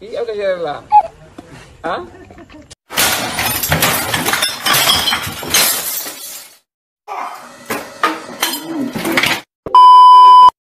Iya udah jalan lah. Hah?